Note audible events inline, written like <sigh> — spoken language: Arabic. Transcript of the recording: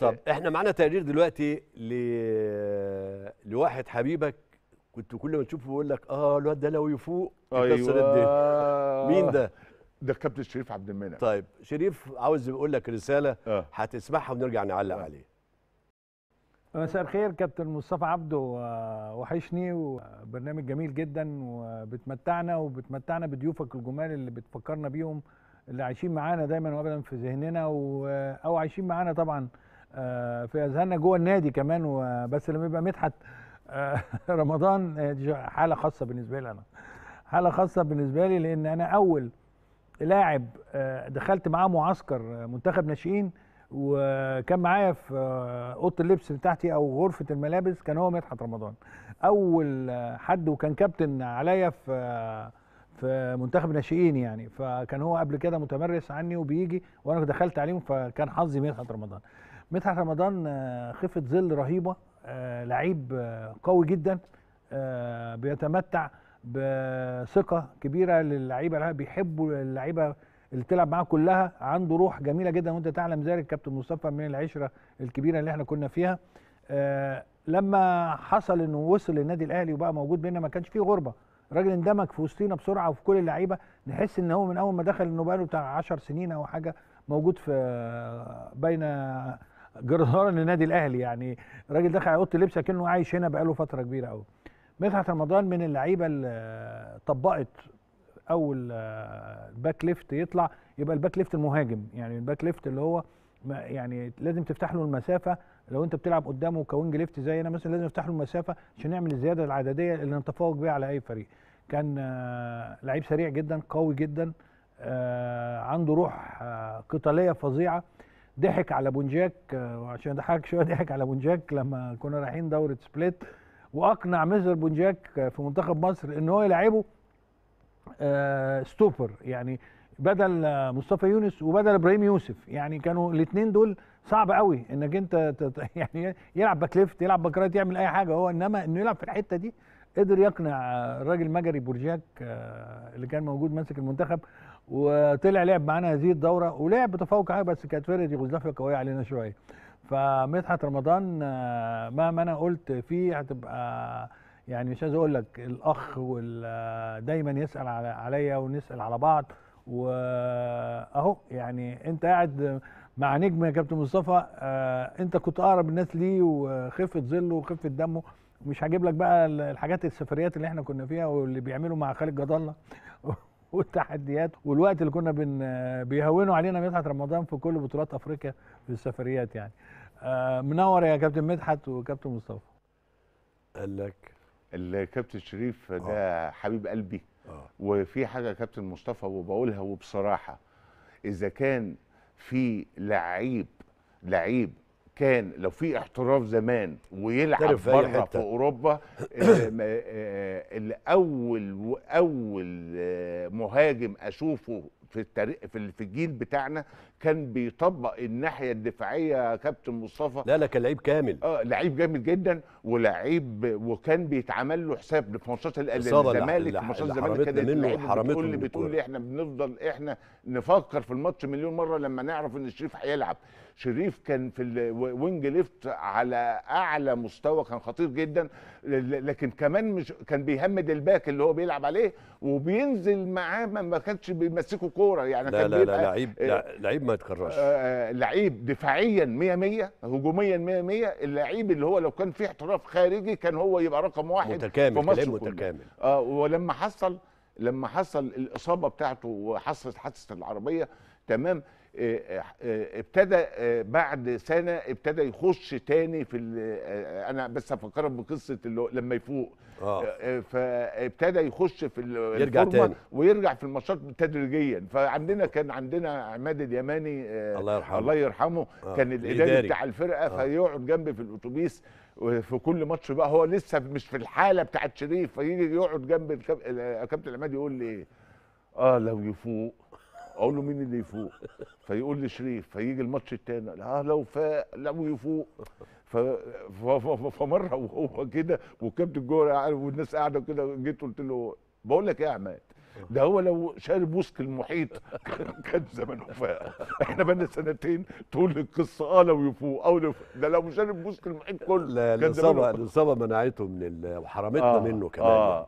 طب إحنا معانا تقرير دلوقتي ل... لواحد حبيبك كنت كل ما تشوفه يقول لك آه الواد ده لو يفوق يكسر الدنيا. مين ده؟ ده الكابتن شريف عبد المنعم. طيب شريف عاوز يقول لك رسالة آه. هتسمعها ونرجع نعلق آه. عليه. مساء الخير كابتن مصطفى عبده آه، وحشني وبرنامج جميل جدا وبتمتعنا وبتمتعنا بضيوفك الجمال اللي بتفكرنا بيهم اللي عايشين معانا دايما وابدا في ذهننا و- أو عايشين معانا طبعا آه، في اذهاننا جوه النادي كمان وبس لما يبقى مدحت آه، <laughs> رمضان آه، دي حالة خاصة بالنسبة لي أنا. حالة خاصة بالنسبة لي لأن أنا أول لاعب آه، دخلت معاه معسكر آه، منتخب ناشئين وكان معايا في آه، أوضة اللبس بتاعتي أو غرفة الملابس كان هو مدحت رمضان. أول آه، حد وكان كابتن عليا في آه، في منتخب ناشئين يعني. فكان هو قبل كده متمرس عني وبيجي وأنا دخلت عليهم فكان حظي مدحت رمضان. مدحت رمضان آه، خفة ظل رهيبة آه، لعيب آه، قوي جدا بيتمتع بثقة كبيرة للعيبة بيحبوا اللعيبة اللي تلعب معاه كلها. عنده روح جميلة جدا وأنت تعلم ذلك كابتن مصطفى من العشرة الكبيرة اللي إحنا كنا فيها. لما حصل إنه وصل للنادي الأهلي وبقى موجود بينا ما كانش فيه غربة. الراجل اندمج في وسطينا بسرعة وفي كل اللعيبة. نحس إن هو من أول ما دخل إنه بقى له بتاع 10 سنين أو حاجة موجود في بين جدران النادي الأهلي يعني. الراجل دخل على أوضة اللبس كأنه عايش هنا بقى له فترة كبيرة قوي مدحت رمضان من اللعيبة اللي طبقت أول آه، back left يطلع يبقى ال back left المهاجم. يعني ال back left اللي هو يعني لازم تفتح له المسافة. لو أنت بتلعب قدامه ك wing left زينا مثلا لازم تفتح له المسافة عشان نعمل الزيادة العددية اللي نتفوق بيها على أي فريق. كان آه، لعيب سريع جدا قوي جدا آه، عنده روح آه، قتالية فظيعة. ضحك على بونجاك آه، وعشان ضحك شوية <laughs> ضحك على بونجاك لما كنا رايحين دورة سبليت وأقنع مستر بونجاك آه، في منتخب مصر إن هو يلعبه آه، stopper. يعني بدل مصطفى يونس وبدل إبراهيم يوسف. يعني كانوا الاثنين دول صعب قوي إنك أنت <laughs> يعني يلعب back left يلعب back right يعمل أي حاجة. هو إنما إنه يلعب في الحتة دي قدر يقنع آه، الراجل المجري بورجاك آه، اللي كان موجود ماسك المنتخب وطلع لعب معانا هذه الدورة ولعب بتفوق عالي بس كانت فرقه يوغوسلافيا قوية علينا شوية. فمدحت رمضان آه، مهما أنا قلت فيه هتبقى يعني مش عايز أقول لك الأخ وال- دايما يسأل عليا ونسأل على بعض. وأهو يعني أنت قاعد مع نجم يا كابتن مصطفى آه، أنت كنت أقرب الناس ليه وخفة ظله وخفة دمه. مش هجيب لك بقى ال- الحاجات السفريات اللي إحنا كنا فيها واللي بيعملوا مع خالد جد الله <laughs> والتحديات والوقت اللي كنا بن بيهونوا علينا مدحت رمضان في كل بطولات افريقيا في السفريات يعني. آه، منور يا كابتن مدحت وكابتن مصطفى. قال لك الكابتن شريف ده حبيب قلبي. آه. وفي حاجة يا كابتن مصطفى وبقولها وبصراحة إذا كان في لعيب لعيب كان لو في احتراف زمان ويلعب بره. في أوروبا آه، <coughs> آه، الأول أول آه، مهاجم أشوفه في التاريخ في ال- في الجيل بتاعنا كان بيطبق الناحية الدفاعية يا كابتن مصطفى. لا لا كان لعيب كامل. آه لعيب جامد جدا ولعيب وكان بيتعمل له حساب في ماتشات الزمالك ماتشات الزمالك كانت منه بتقول لي بتقول. لي إحنا بنفضل إحنا نفكر في الماتش مليون مرة لما نعرف إن شريف هيلعب. شريف كان في ال wing left على أعلى مستوى كان خطير جدا لكن كمان مش كان بيهمد ال back اللي هو بيلعب عليه وبينزل معاه ما ما كانش بيمسكه كورة يعني لا لا لا لعيب آه، لا- لعيب ما يتكررش آه، لعيب دفاعيا 100 100 هجوميا 100 100 اللعيب اللي هو لو كان فيه احتراف خارجي كان هو يبقى رقم واحد متكامل في مصر كلام. متكامل آه ولما حصل لما حصل الإصابة بتاعته وحصلت حادثة العربية تمام آه، آه، ابتدى آه، بعد سنة ابتدى يخش تاني في آه، أنا بس هفكرك بقصة اللي لما يفوق آه، فابتدى يخش في يرجع تاني. ويرجع في الماتشات تدريجيا فعندنا كان عندنا عماد اليماني آه، الله يرحمه. الله يرحمه آه، كان الإداري. بتاع الفرقة آه. فيقعد جنبي في الأتوبيس في كل ماتش بقى هو لسه مش في الحالة بتاعت شريف فيجي يقعد جنب الكاب- الكابتن عماد يقول لي آه لو يفوق أقول له مين اللي يفوق فيقول لي شريف فيجي الماتش التاني آه لو فاق لو يفوق. فمرة وهو كده والكابتن جوه قاعد والناس قاعدة كده جيت قلت له بقول لك إيه يا عماد ده هو لو شارب وسط المحيط <laughs> كان زمانه فاق إحنا بقالنا سنتين تقول القصة آه لو يفوق أو لو ده لو شارب وسط المحيط كله لا، كان الإصابة. الإصابة منعته من وحرمتنا آه، منه كمان يعني. آه